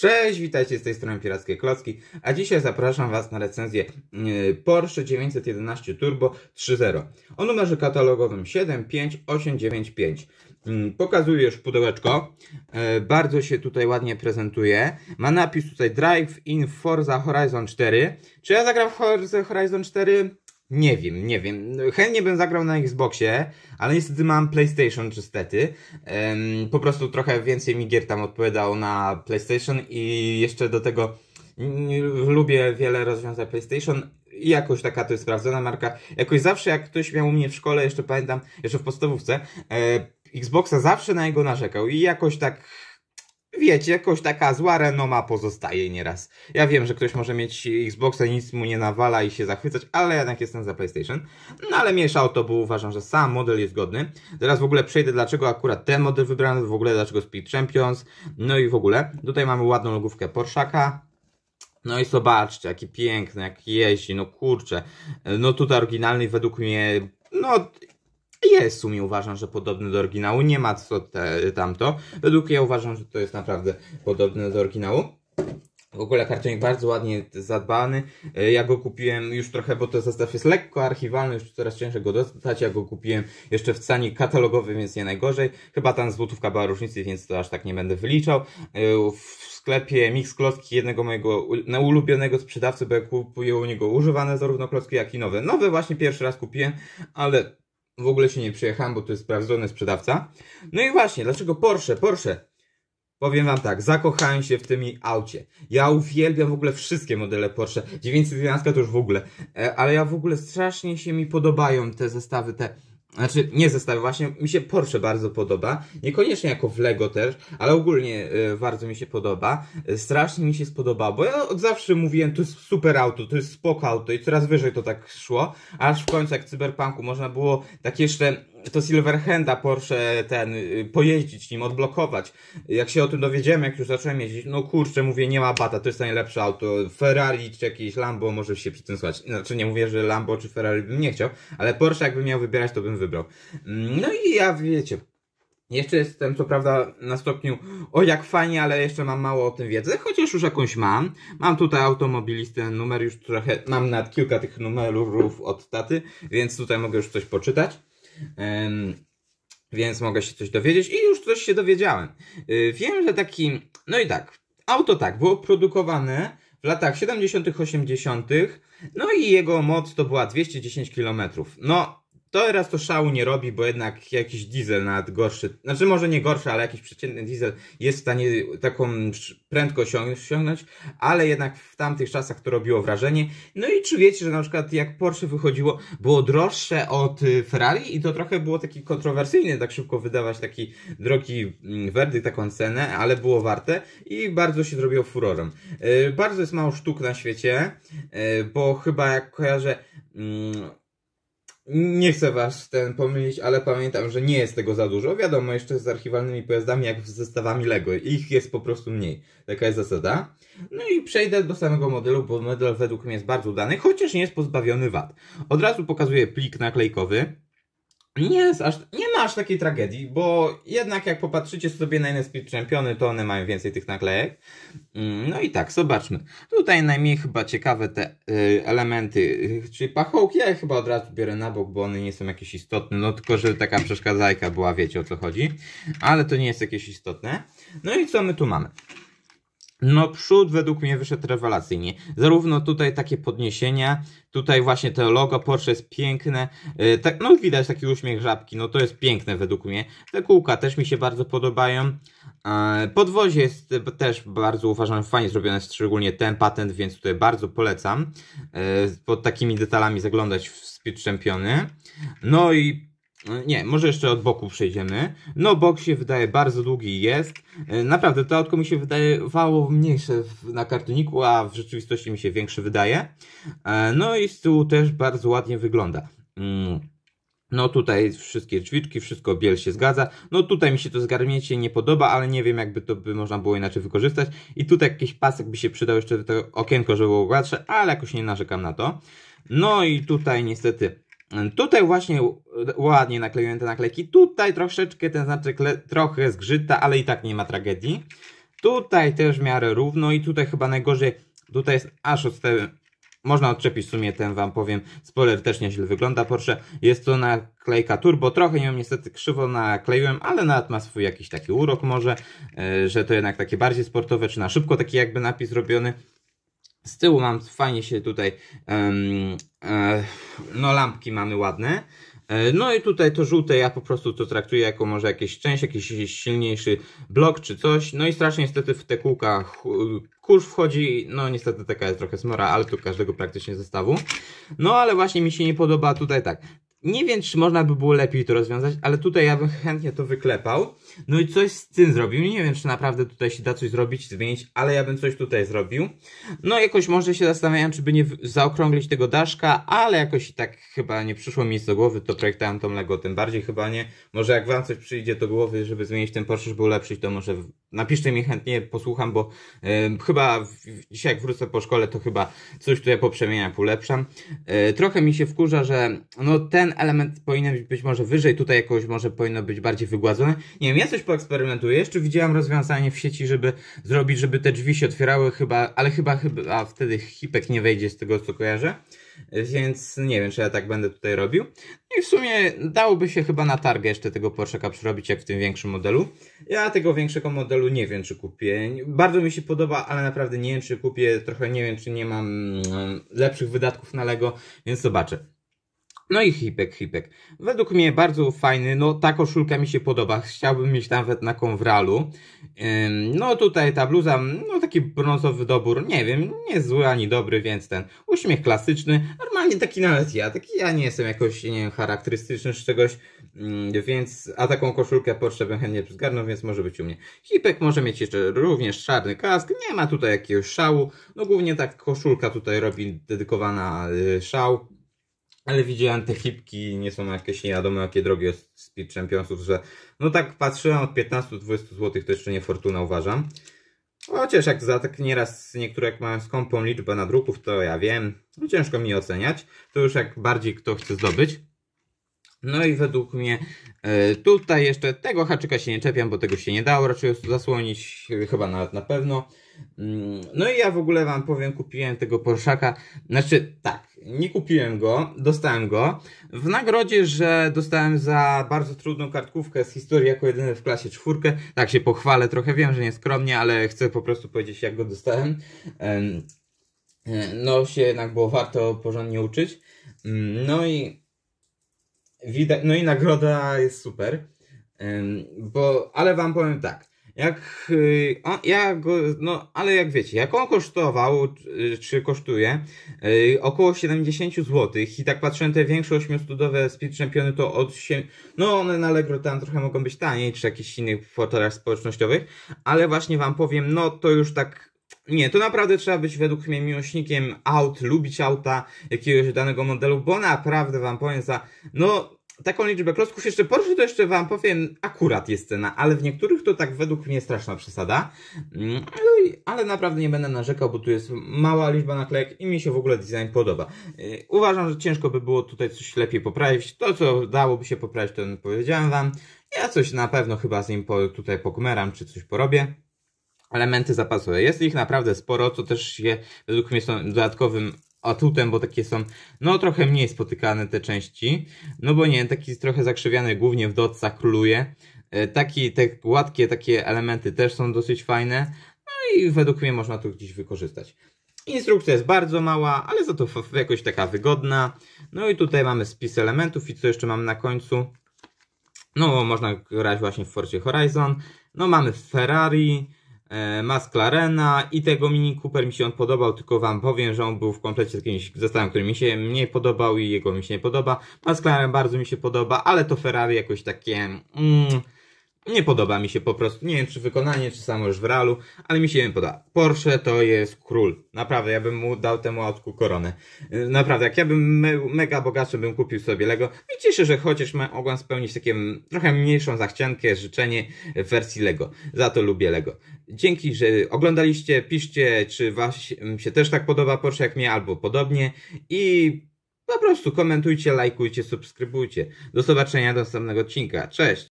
Cześć, witajcie z tej strony Pirackie Klocki, a dzisiaj zapraszam Was na recenzję yy, Porsche 911 Turbo 3.0 o numerze katalogowym 75895. Yy, Pokazuję już pudełeczko, yy, bardzo się tutaj ładnie prezentuje. Ma napis tutaj Drive in Forza Horizon 4. Czy ja zagram w Forza Horizon 4? Nie wiem, nie wiem. Chętnie bym zagrał na Xboxie, ale niestety mam PlayStation niestety. Um, po prostu trochę więcej mi gier tam odpowiadało na PlayStation i jeszcze do tego lubię wiele rozwiązań PlayStation i jakoś taka to jest sprawdzona marka. Jakoś zawsze jak ktoś miał u mnie w szkole, jeszcze pamiętam, jeszcze w podstawówce, e, Xboxa zawsze na jego narzekał i jakoś tak wiecie, jakoś taka zła renoma pozostaje nieraz. Ja wiem, że ktoś może mieć Xboxa i nic mu nie nawala i się zachwycać, ale jednak jestem za PlayStation. No ale mniejsza o to, bo uważam, że sam model jest godny. Teraz w ogóle przejdę, dlaczego akurat ten model wybrany, w ogóle dlaczego Speed Champions, no i w ogóle. Tutaj mamy ładną logówkę Porszaka. No i zobaczcie, jaki piękny, jak jeździ, no kurczę. No tutaj oryginalny według mnie, no jest w sumie uważam, że podobny do oryginału. Nie ma co te, tamto. Według ja uważam, że to jest naprawdę podobne do oryginału. W ogóle kartonik bardzo ładnie zadbany. E, ja go kupiłem już trochę, bo to zestaw jest lekko archiwalny, już coraz ciężej go dostać. Ja go kupiłem jeszcze w cenie katalogowej, więc nie najgorzej. Chyba tam złotówka była różnicy, więc to aż tak nie będę wyliczał. E, w sklepie Mix Klocki jednego mojego ulubionego sprzedawcy, bo ja kupuję u niego używane zarówno klocki, jak i nowe. Nowe właśnie pierwszy raz kupiłem, ale w ogóle się nie przyjechałem, bo to jest sprawdzony sprzedawca. No i właśnie, dlaczego Porsche? Porsche. Powiem wam tak, zakochałem się w tym aucie. Ja uwielbiam w ogóle wszystkie modele Porsche. 911 to już w ogóle. E, ale ja w ogóle strasznie się mi podobają te zestawy, te znaczy, nie zestawy, właśnie mi się Porsche bardzo podoba. Niekoniecznie jako w Lego też, ale ogólnie y, bardzo mi się podoba. Y, strasznie mi się spodobało, bo ja od zawsze mówiłem, to jest super auto, to jest spoko auto i coraz wyżej to tak szło. Aż w końcu, jak w Cyberpunku można było tak jeszcze to Silverhanda Porsche ten, y, pojeździć nim, odblokować. Jak się o tym dowiedziałem, jak już zacząłem jeździć, no kurczę, mówię, nie ma bata, to jest najlepsze auto. Ferrari czy jakieś Lambo może się przy tym słuchać. Znaczy nie mówię, że Lambo czy Ferrari bym nie chciał, ale Porsche jakbym miał wybierać, to bym wybrał. Mm, no i ja, wiecie, jeszcze jestem co prawda na stopniu, o jak fajnie, ale jeszcze mam mało o tym wiedzy, chociaż już jakąś mam. Mam tutaj automobilistę, numer już trochę, mam nad kilka tych numerów od taty, więc tutaj mogę już coś poczytać. Więc mogę się coś dowiedzieć i już coś się dowiedziałem. Y, wiem, że taki, no i tak, auto tak, było produkowane w latach 70., 80., no i jego moc to była 210 km. No, Teraz to szału nie robi, bo jednak jakiś diesel nawet gorszy, znaczy może nie gorszy, ale jakiś przeciętny diesel jest w stanie taką prędkość osiągnąć, ale jednak w tamtych czasach to robiło wrażenie. No i czy wiecie, że na przykład jak Porsche wychodziło, było droższe od y, Ferrari i to trochę było taki kontrowersyjne, tak szybko wydawać taki drogi mm, werdykt, taką cenę, ale było warte i bardzo się zrobiło furorem. Y, bardzo jest mało sztuk na świecie, y, bo chyba jak kojarzę, mm, nie chcę was ten pomylić, ale pamiętam, że nie jest tego za dużo. Wiadomo, jeszcze z archiwalnymi pojazdami, jak z zestawami Lego. Ich jest po prostu mniej. Taka jest zasada. No i przejdę do samego modelu, bo model według mnie jest bardzo udany, chociaż nie jest pozbawiony wad. Od razu pokazuję plik naklejkowy nie jest aż, nie ma aż takiej tragedii, bo jednak jak popatrzycie sobie na inne Speed Championy, to one mają więcej tych naklejek. Mm, no i tak, zobaczmy. Tutaj najmniej chyba ciekawe te y, elementy, y, czyli pachołki, ja je chyba od razu biorę na bok, bo one nie są jakieś istotne, no tylko, że taka przeszkadzajka była, wiecie o co chodzi. Ale to nie jest jakieś istotne. No i co my tu mamy? No przód według mnie wyszedł rewelacyjnie. Zarówno tutaj takie podniesienia, tutaj właśnie to logo Porsche jest piękne. Yy, tak, no widać taki uśmiech żabki, no to jest piękne według mnie. Te kółka też mi się bardzo podobają. Yy, podwozie jest też bardzo uważam fajnie zrobione, szczególnie ten patent, więc tutaj bardzo polecam. Yy, pod takimi detalami zaglądać w Speed Championy. No i E, nie, może jeszcze od boku przejdziemy. No, bok się wydaje bardzo długi jest. E, naprawdę, to autko mi się wydawało mniejsze na kartoniku, a w rzeczywistości mi się większe wydaje. E, no i z tyłu też bardzo ładnie wygląda. Mm. No tutaj wszystkie drzwiczki, wszystko biel się zgadza. No tutaj mi się to zgarnięcie nie podoba, ale nie wiem jakby to by można było inaczej wykorzystać. I tutaj jakiś pasek by się przydał jeszcze to okienko, żeby było gładsze, ale jakoś nie narzekam na to. No i tutaj niestety Tutaj właśnie ładnie nakleiłem te naklejki. Tutaj troszeczkę ten znaczek trochę zgrzyta, ale i tak nie ma tragedii. Tutaj też w miarę równo i tutaj chyba najgorzej, tutaj jest aż od tego, można odczepić w sumie ten wam powiem, spoiler też nieźle wygląda Porsche, jest to naklejka turbo, trochę ją niestety krzywo nakleiłem, ale nawet ma swój jakiś taki urok może, e, że to jednak takie bardziej sportowe, czy na szybko taki jakby napis robiony. Z tyłu mam fajnie się tutaj, e, no lampki mamy ładne. E, no i tutaj to żółte ja po prostu to traktuję jako może jakieś część, jakiś silniejszy blok czy coś. No i strasznie niestety w te kółka kurz wchodzi, no niestety taka jest trochę smora, ale tu każdego praktycznie zestawu. No ale właśnie mi się nie podoba tutaj tak. Nie wiem, czy można by było lepiej to rozwiązać, ale tutaj ja bym chętnie to wyklepał. No i coś z tym zrobił. Nie wiem, czy naprawdę tutaj się da coś zrobić, zmienić, ale ja bym coś tutaj zrobił. No jakoś może się zastanawiałem, czy by nie zaokrąglić tego daszka, ale jakoś tak chyba nie przyszło mi do głowy, to projektantom Lego tym bardziej chyba nie. Może jak wam coś przyjdzie do głowy, żeby zmienić ten Porsche, żeby ulepszyć, to może napiszcie mi chętnie, posłucham, bo yy, chyba w, dzisiaj jak wrócę po szkole, to chyba coś tutaj poprzemieniam, polepszam. Yy, trochę mi się wkurza, że no ten ten element powinien być może wyżej, tutaj jakoś może powinno być bardziej wygładzone. Nie wiem, ja coś poeksperymentuję. Jeszcze widziałem rozwiązanie w sieci, żeby zrobić, żeby te drzwi się otwierały chyba, ale chyba, chyba a wtedy hipek nie wejdzie z tego co kojarzę. Więc nie wiem, czy ja tak będę tutaj robił. I w sumie dałoby się chyba na targę jeszcze tego Porsche'ka przerobić, jak w tym większym modelu. Ja tego większego modelu nie wiem, czy kupię. Bardzo mi się podoba, ale naprawdę nie wiem, czy kupię. Trochę nie wiem, czy nie mam mm, lepszych wydatków na Lego, więc zobaczę. No i hipek, hipek. Według mnie bardzo fajny, no ta koszulka mi się podoba, chciałbym mieć nawet na konwralu. No tutaj ta bluza, no taki brązowy dobór, nie wiem, nie zły ani dobry, więc ten uśmiech klasyczny, normalnie taki nawet ja, taki ja nie jestem jakoś, nie wiem, charakterystyczny z czegoś, więc, a taką koszulkę Porsche bym chętnie zgarnął, więc może być u mnie. Hipek może mieć jeszcze również czarny kask, nie ma tutaj jakiegoś szału, no głównie tak koszulka tutaj robi dedykowana y, szał. Ale widziałem te hipki, nie są jakieś nie wiadomo jakie drogie Speed Championsów, że no tak patrzyłem od 15-20 zł to jeszcze nie fortuna uważam. Chociaż jak za tak nieraz niektóre jak mają skąpą liczbę nadruków, to ja wiem, no ciężko mi oceniać. To już jak bardziej kto chce zdobyć. No i według mnie e, tutaj jeszcze tego haczyka się nie czepiam, bo tego się nie dało raczej zasłonić, chyba nawet na pewno. Mm, no i ja w ogóle wam powiem, kupiłem tego Porszaka, znaczy tak, nie kupiłem go, dostałem go. W nagrodzie, że dostałem za bardzo trudną kartkówkę z historii jako jedyny w klasie czwórkę. Tak się pochwalę, trochę wiem, że nie skromnie, ale chcę po prostu powiedzieć jak go dostałem. E, no się jednak było warto porządnie uczyć. Mm, no i widać, no i nagroda jest super. Bo, ale wam powiem tak. Jak y, on, ja go, no ale jak wiecie, jak on kosztował, y, czy kosztuje yy, około 70 zł i tak patrzyłem te większe 800-studowe Speed Championy to od się, no one na Allegro tam trochę mogą być taniej, czy jakichś innych portalach społecznościowych, ale właśnie wam powiem, no to już tak nie, to naprawdę trzeba być według mnie miłośnikiem aut, lubić auta jakiegoś danego modelu, bo naprawdę wam powiem za, no taką liczbę klocków. Jeszcze Porsche to jeszcze wam powiem, akurat jest cena, ale w niektórych to tak według mnie straszna przesada. Mm, ale naprawdę nie będę narzekał, bo tu jest mała liczba naklejek i mi się w ogóle design podoba. Y, uważam, że ciężko by było tutaj coś lepiej poprawić. To, co dałoby się poprawić, to powiedziałem wam. Ja coś na pewno chyba z nim po, tutaj pokmeram, czy coś porobię elementy zapasowe. Jest ich naprawdę sporo, co też się według mnie są dodatkowym atutem, bo takie są, no trochę mniej spotykane te części, no bo nie, taki trochę zakrzywiany głównie w dotcach króluje. E, taki, te gładkie takie elementy też są dosyć fajne, no i według mnie można to gdzieś wykorzystać. Instrukcja jest bardzo mała, ale za to jakoś taka wygodna. No i tutaj mamy spis elementów i co jeszcze mamy na końcu? No, można grać właśnie w Forcie Horizon. No, mamy Ferrari, McLarena i tego Mini Cooper mi się on podobał, tylko wam powiem, że on był w komplecie z jakimś zestawem, który mi się mniej podobał i jego mi się nie podoba. McLaren bardzo mi się podoba, ale to Ferrari jakoś takie... Mm, nie podoba mi się po prostu. Nie wiem, czy wykonanie, czy samo już w realu, ale mi się nie podoba. Porsche to jest król. Naprawdę, ja bym mu dał temu autku koronę. Naprawdę, jak ja bym me mega bogaczy, bym kupił sobie Lego. I cieszę, że chociaż mogłem spełnić takie trochę mniejszą zachciankę, życzenie w wersji Lego. Za to lubię Lego. Dzięki, że oglądaliście. Piszcie, czy was się też tak podoba Porsche jak mnie, albo podobnie. I po prostu komentujcie, lajkujcie, subskrybujcie. Do zobaczenia do następnego odcinka. Cześć!